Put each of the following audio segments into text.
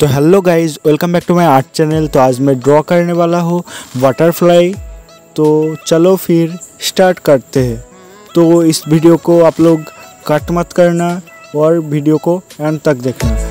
तो hello guys welcome back to my art channel तो आज मैं ड्रॉ करने वाला हूँ बटरफ्लाई तो चलो फिर स्टार्ट करते हैं। तो इस वीडियो को आप लोग कट मत करना और वीडियो को एंड तक देखना।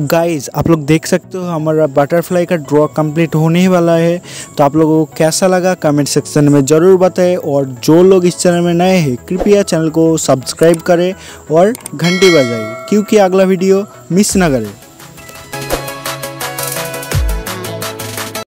तो गाइज़ आप लोग देख सकते हो हमारा बटरफ्लाई का ड्रॉ कंप्लीट होने ही वाला है। तो आप लोगों को कैसा लगा कमेंट सेक्शन में ज़रूर बताएँ और जो लोग इस चैनल में नए हैं, कृपया चैनल को सब्सक्राइब करें और घंटी बजाएँ, क्योंकि अगला वीडियो मिस ना करें।